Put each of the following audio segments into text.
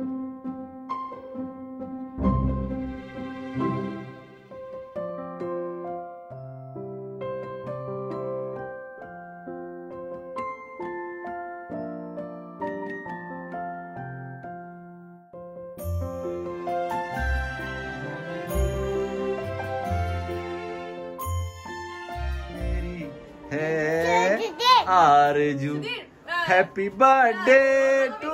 है आरज़ू। Happy birthday to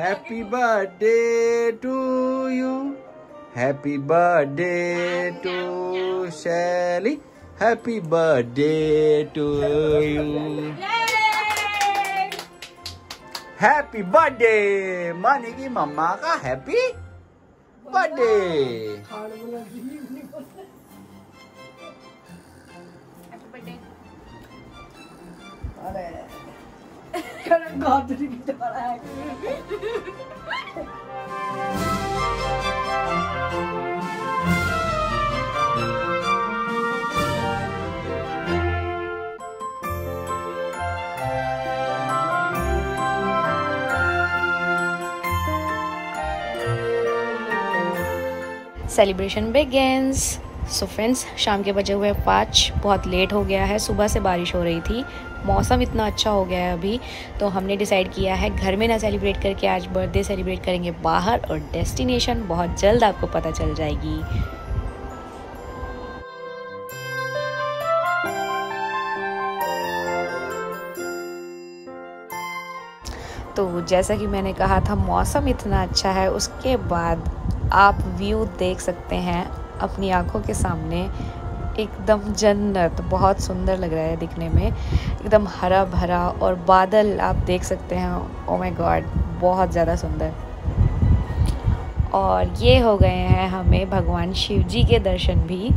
happy birthday to you happy birthday to Shaily happy birthday to you happy celebration begins so friends शाम के बजे हुए पाँच। बहुत लेट हो गया है। सुबह से बारिश हो रही थी। मौसम इतना अच्छा हो गया है अभी तो हमने डिसाइड किया है घर में ना सेलिब्रेट करके आज बर्थडे सेलिब्रेट करेंगे बाहर और डेस्टिनेशन बहुत जल्द आपको पता चल जाएगी। तो जैसा कि मैंने कहा था, मौसम इतना अच्छा है, उसके बाद आप व्यू देख सकते हैं अपनी आँखों के सामने। एकदम जन्नत, बहुत सुंदर लग रहा है दिखने में। एकदम हरा भरा और बादल आप देख सकते हैं ओ माय गॉड बहुत ज़्यादा सुंदर। और ये हो गए हैं हमें भगवान शिव जी के दर्शन भी।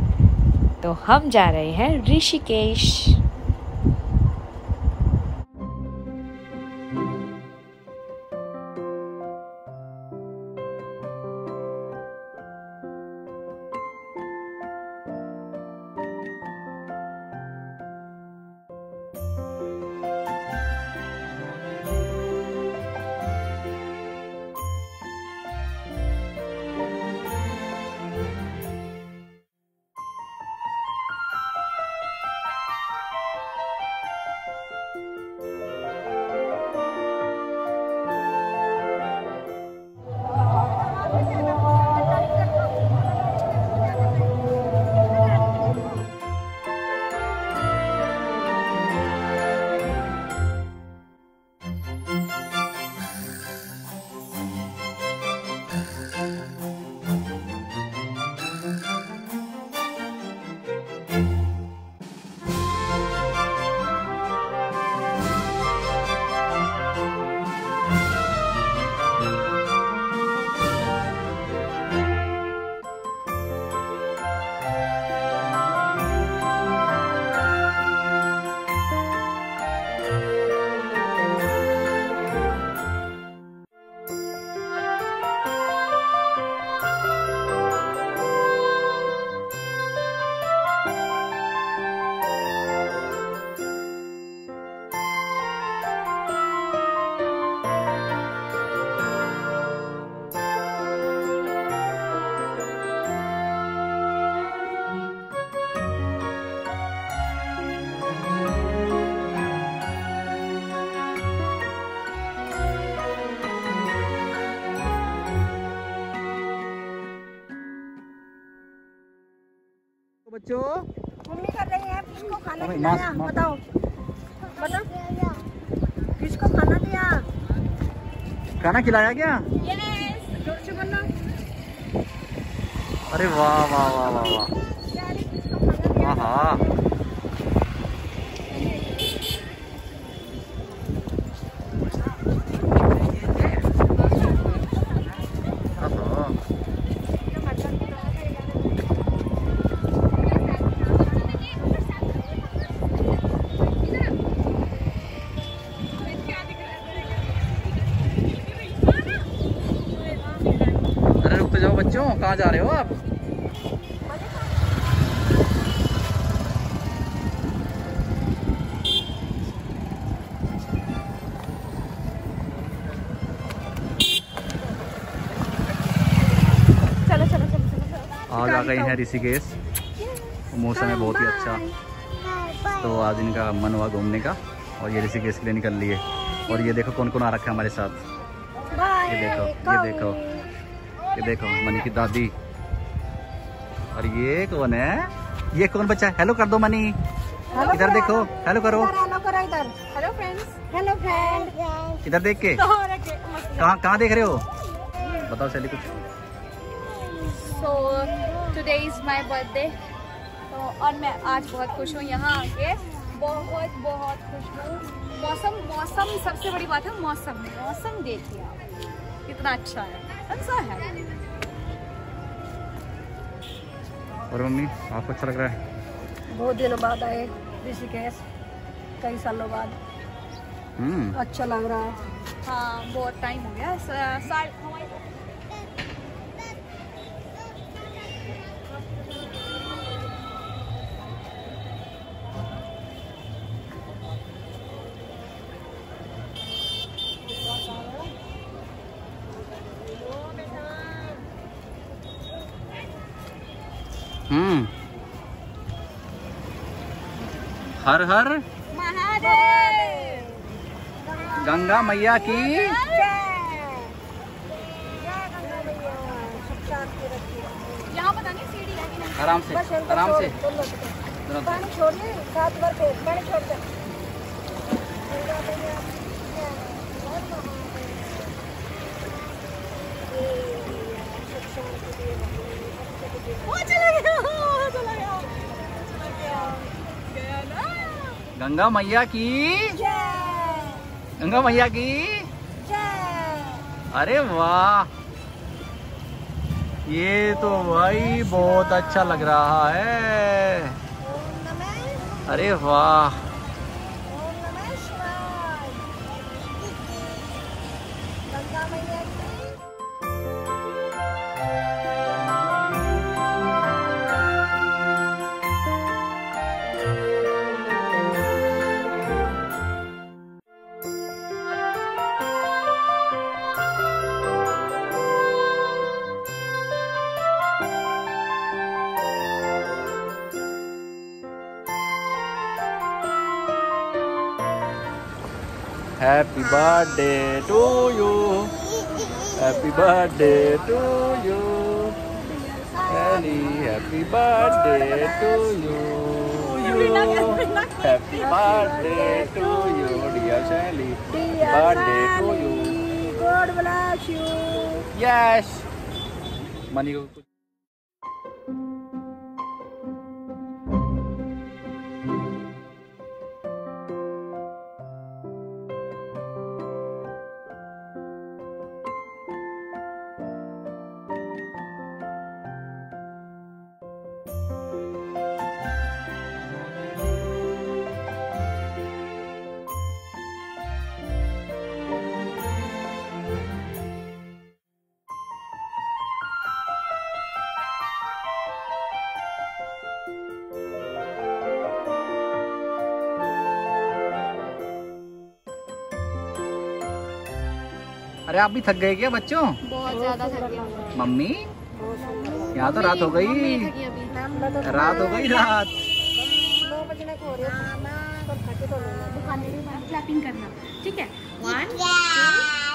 तो हम जा रहे हैं ऋषिकेश। बच्चों। मम्मी कर रही है किसको खाना खिलाया बताओ। बताओ। किसको खाना दिया? खाना खिलाया क्या? ज़ोर अरे वाह वाह वाह वाह वाह। वाह किसको कहाँ जा रहे हो आप? आज आ गई है ऋषिकेश। मौसम है बहुत ही अच्छा। तो आज इनका मन हुआ घूमने का और ये ऋषिकेश के लिए निकल लिए। और ये देखो कौन कौन आ रखा है हमारे साथ। ये देखो ये देखो। ये देखो मनी की दादी। और ये कौन है? ये कौन बच्चा? हेलो कर दो मनी। इधर देखो हेलो करो। हेलो करो इधर। हेलो फ्रेंड्स हेलो फ्रेंड इधर देख के। कहाँ कहाँ देख रहे हो? बताओ चलिए कुछ। So today is my birthday तो और मैं आज बहुत खुश हूँ यहाँ आके। बहुत बहुत खुश हूँ। मौसम मौसम सबसे बड़ी बात है मौसम। मौसम देखिए आप। कितना अच्छा है। अच्छा है। और मम्मी आपको अच्छा लग रहा है? बहुत दिनों बाद आए ऋषिकेश कई सालों बाद। हम्म। अच्छा लग रहा है। हाँ बहुत टाइम हो गया। साल हम्म हर हर गंगा मैया की यहाँ पता नहीं सीढ़ी है कि नहीं आराम से आराम से पानी छोड़िए सात बार पे पानी छोड़ दे चला गया वो चला गया चला गया गया ना गंगा मैया की? गंगा मैया की? अरे वाह। ये तो भाई बहुत अच्छा लग रहा है। अरे वाह। Happy birthday to you. Happy birthday to you. Kelly, happy birthday to you. you. Happy birthday to you, dear Shelly. Birthday to you. God bless you. Yes. Money. अरे आप भी थक गए क्या बच्चों? बहुत ज़्यादा थक गया मम्मी? यहाँ तो रात हो गई। रात हो गई रात। हो हैं। तो तो हैं। ठीक है? One two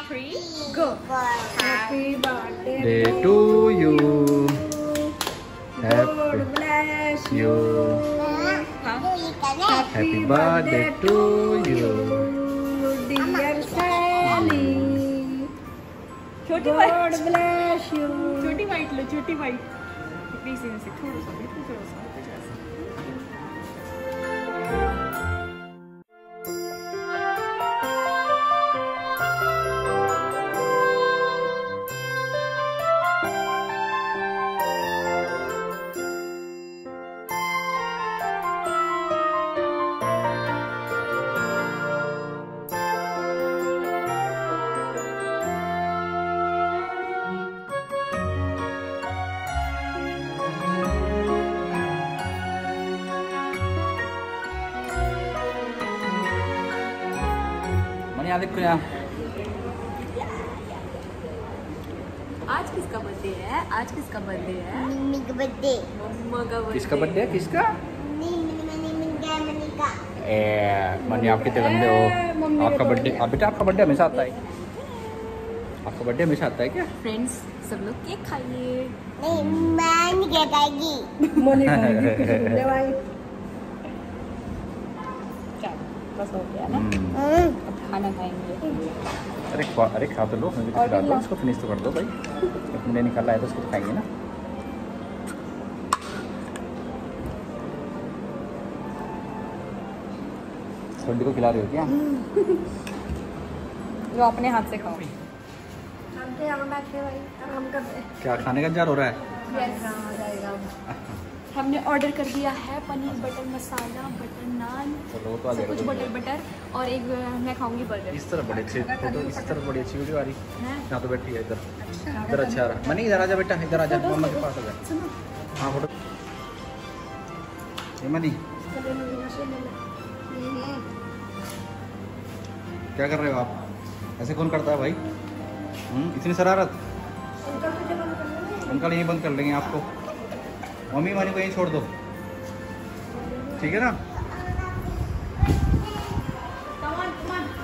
three go to you happy birthday to you छोटी वाइट bless you. छोटी वाइट लो छोटी वाइट प्लीज़ यहाँ से थोड़ा सा बिल्कुल थोड़ा सा यहाँ देखो यहाँ आज किसका बर्थडे है? आज किसका बर्थडे है? मम्मी का बर्थडे मम्मा का किसका बर्थडे है? किसका? मनी आप कितने गंदे हो? आपका बर्थडे आप बेटा आपका बर्थडे हमेशा आता है? आपका बर्थडे हमेशा आता है क्या? फ्रेंड्स सब लोग केक खाइए। नहीं मैं नहीं क्या खाएगी मोनी ले भाई। चलो बस हो गया ना। हम्म, हम्म, अब खाना खाएँगे। अरे खा- अरे खा तो लो मुझे खिला दो इसको फिनिश तो कर दो भाई। तुमने निकाला है तो उसको खाएँगे ना। छोटी को खिला रही हो क्या? जो अपने हाथ से खाओ। खाते हैं हम बैठे भाई क्या खाने का जार हो रहा है? आ जाएगा। हमने ऑर्डर कर दिया है पनीर बटर मसाला बटर नान कुछ बटर बटर और एक मैं खाऊँगी बर्गर इस तरह बड़ी अच्छी फ़ोटो इस तरह बड़ी अच्छी वीडियो आ रही। है? यहाँ तो बैठी है इधर। इधर अच्छा आ रहा। मनी इधर आजा बेटा इधर आजा मम्मा के पास आ जा। हाँ फ़ोटो ये मनी। क्या कर रहे हो आप? ऐसे कौन करता है भाई? हम्म, इतनी शरारत। अंकल यहीं बंद कर लेंगे आपको। मम्मी मनी को यहीं छोड़ दो। ठीक है ना?